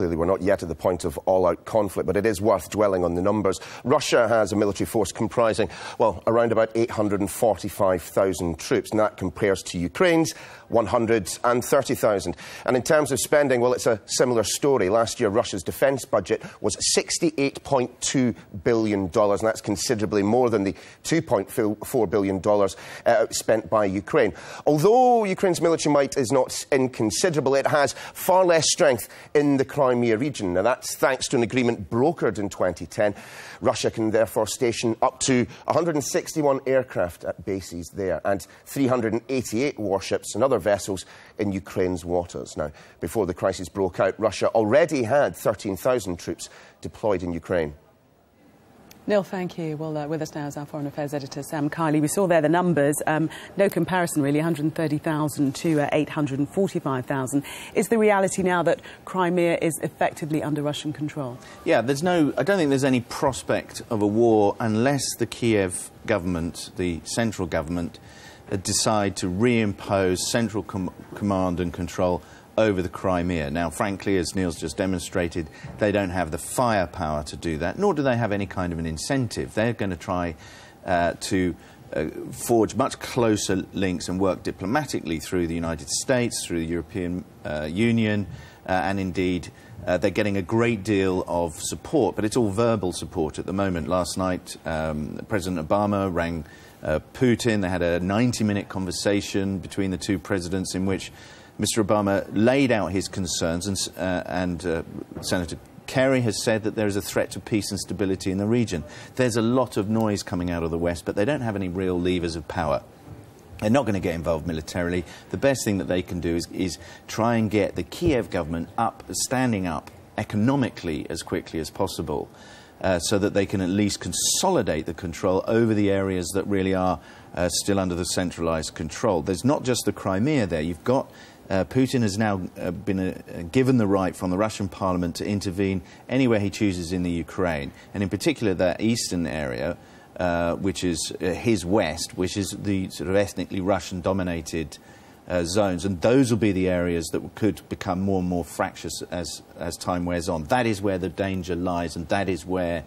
Clearly, we're not yet at the point of all out conflict, but it is worth dwelling on the numbers. Russia has a military force comprising, well, around about 845,000 troops, and that compares to Ukraine's 130,000. And in terms of spending, well, it's a similar story. Last year, Russia's defence budget was $68.2 billion, and that's considerably more than the $2.4 billion uh, spent by Ukraine. Although Ukraine's military might is not inconsiderable, it has far less strength in the Crimea region. Now, that's thanks to an agreement brokered in 2010. Russia can therefore station up to 161 aircraft at bases there and 388 warships and other vessels in Ukraine's waters. Now, before the crisis broke out, Russia already had 13,000 troops deployed in Ukraine. Niall, thank you. Well, uh, with us now is our Foreign Affairs Editor, Sam Kiley. We saw there the numbers. Um, no comparison, really, 130,000 to uh, 845,000. Is the reality now that Crimea is effectively under Russian control? Yeah, there's no... I don't think there's any prospect of a war unless the Kiev government, the central government, uh, decide to reimpose central com command and control over the Crimea. Now, frankly, as Niall's just demonstrated, they don't have the firepower to do that, nor do they have any kind of an incentive. They're going to try uh, to uh, forge much closer links and work diplomatically through the United States, through the European uh, Union, uh, and indeed uh, they're getting a great deal of support, but it's all verbal support at the moment. Last night, um, President Obama rang uh, Putin. They had a 90 minute conversation between the two presidents in which Mr. Obama laid out his concerns, and, uh, and uh, Senator Kerry has said that there is a threat to peace and stability in the region. There's a lot of noise coming out of the West, but they don't have any real levers of power. They're not going to get involved militarily. The best thing that they can do is, is try and get the Kiev government up, standing up economically as quickly as possible. Uh, so that they can at least consolidate the control over the areas that really are uh, still under the centralized control. There's not just the Crimea there. You've got uh, Putin has now uh, been uh, given the right from the Russian parliament to intervene anywhere he chooses in the Ukraine, and in particular that eastern area, uh, which is uh, his west, which is the sort of ethnically Russian dominated uh, zones. And those will be the areas that could become more and more fractious as, as time wears on. That is where the danger lies, and that is where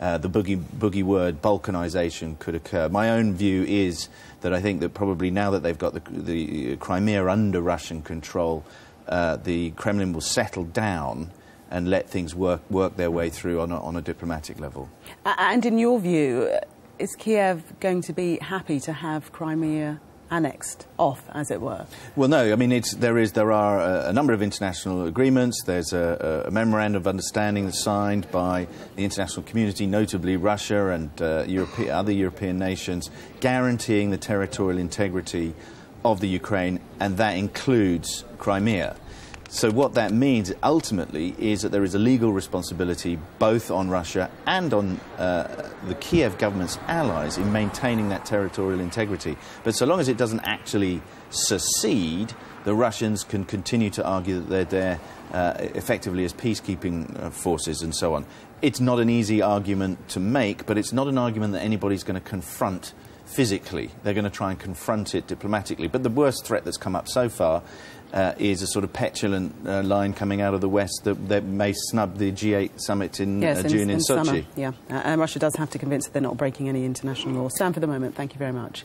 uh, the boogie, boogie word balkanization could occur. My own view is that I think that probably now that they've got the, the Crimea under Russian control, uh, the Kremlin will settle down and let things work, work their way through on a, on a diplomatic level. And in your view, is Kiev going to be happy to have Crimea annexed off, as it were? Well, no. I mean, there is there are a, a, number of international agreements. There's a, a, memorandum of understanding signed by the international community, notably Russia and uh, Europe, other European nations, guaranteeing the territorial integrity of the Ukraine, and that includes Crimea. So what that means ultimately is that there is a legal responsibility both on Russia and on uh, the Kiev government's allies in maintaining that territorial integrity. But so long as it doesn't actually secede, the Russians can continue to argue that they're there uh, effectively as peacekeeping uh, forces and so on. It's not an easy argument to make, but it's not an argument that anybody's going to confront physically. They're going to try and confront it diplomatically. But the worst threat that's come up so far uh, is a sort of petulant uh, line coming out of the West that, that may snub the G8 summit in yes, uh, June in, in, in Sochi. Summer, yeah, uh, and Russia does have to convince that they're not breaking any international law. Stand for the moment. Thank you very much.